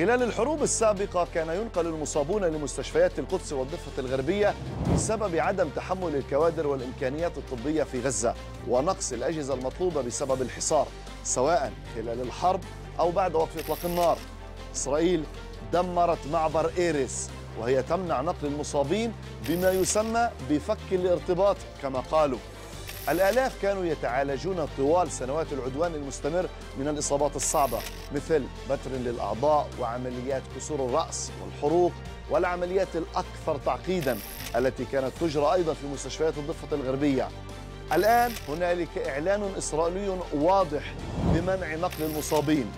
خلال الحروب السابقة كان ينقل المصابون لمستشفيات القدس والضفة الغربية بسبب عدم تحمل الكوادر والإمكانيات الطبية في غزة ونقص الأجهزة المطلوبة بسبب الحصار سواء خلال الحرب أو بعد وقف إطلاق النار. إسرائيل دمرت معبر إيريس وهي تمنع نقل المصابين بما يسمى بفك الارتباط كما قالوا. الآلاف كانوا يتعالجون طوال سنوات العدوان المستمر من الإصابات الصعبة مثل بتر للأعضاء وعمليات كسور الرأس والحروق والعمليات الأكثر تعقيدا التي كانت تجرى أيضا في مستشفيات الضفة الغربية. الآن هنالك إعلان إسرائيلي واضح بمنع نقل المصابين.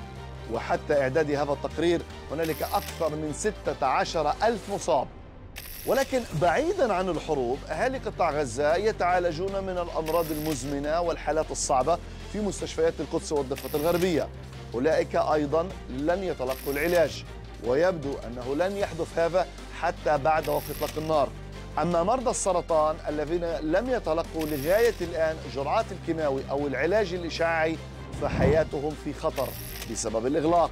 وحتى إعداد هذا التقرير هنالك أكثر من 16 ألف مصاب. ولكن بعيدا عن الحروب أهالي قطاع غزة يتعالجون من الأمراض المزمنة والحالات الصعبة في مستشفيات القدس والضفة الغربية. أولئك أيضا لن يتلقوا العلاج ويبدو أنه لن يحدث هذا حتى بعد وقف إطلاق النار. أما مرضى السرطان الذين لم يتلقوا لغاية الآن جرعات الكيماوي أو العلاج الإشعاعي فحياتهم في خطر بسبب الإغلاق.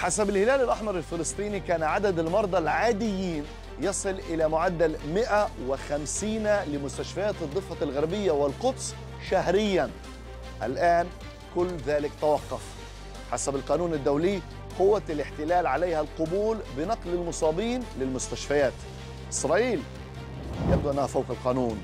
حسب الهلال الأحمر الفلسطيني كان عدد المرضى العاديين يصل إلى معدل 150 لمستشفيات الضفة الغربية والقدس شهريا. الآن كل ذلك توقف. حسب القانون الدولي قوة الاحتلال عليها القبول بنقل المصابين للمستشفيات. إسرائيل يبدو أنها فوق القانون.